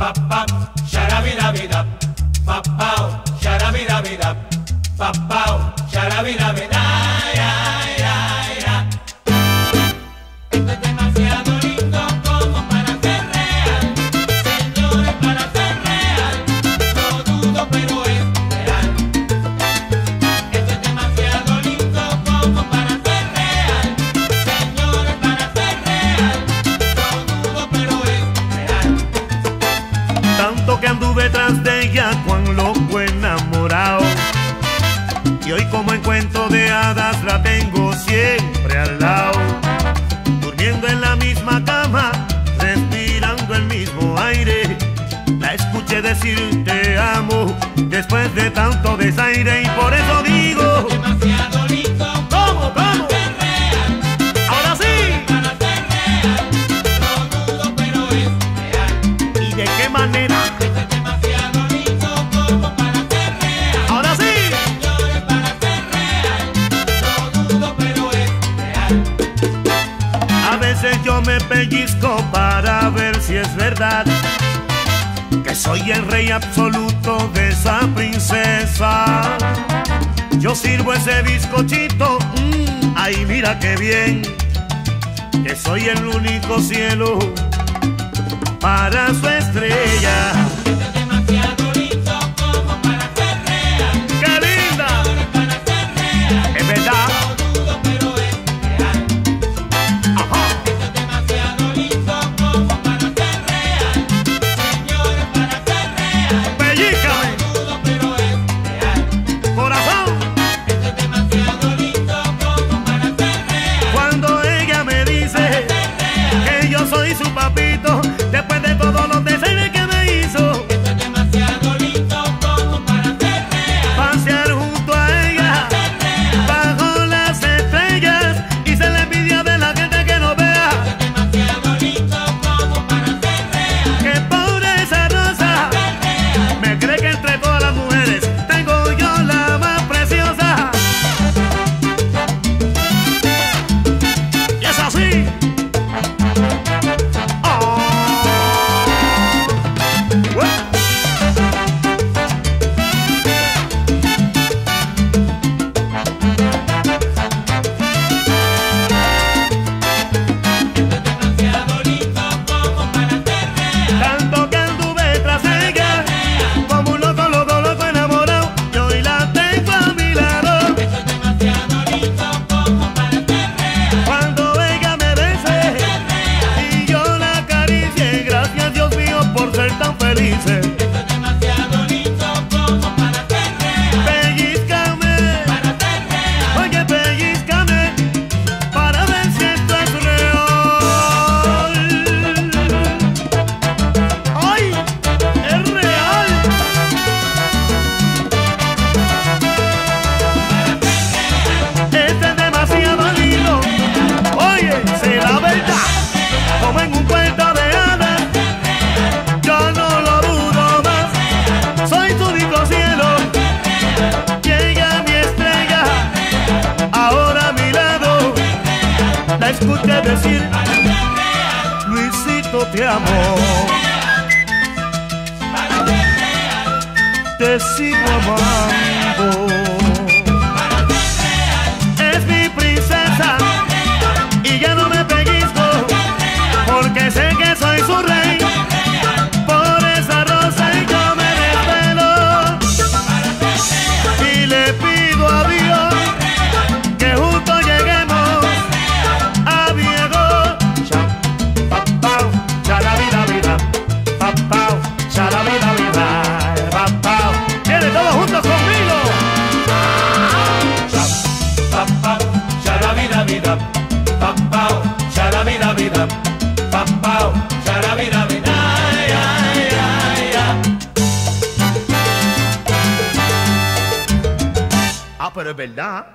pap pap sharabidabidab pap pao sharabidabidab pap pao sharabidabidab Y hoy como en cuento de hadas la tengo siempre al lado, durmiendo en la misma cama, respirando el mismo aire. La escuché decir te amo después de tanto desaire y por eso digo demasiado lindo. ¿Cómo, cómo? manera. veces yo me pellizco para ver si es verdad que soy el rey absoluto de esa princesa. Yo sirvo ese bizcochito, mmm, ay mira qué bien, que soy el único cielo para su estrella. Zuba decir Luisito te amo. Te sigo amando. Papara Bella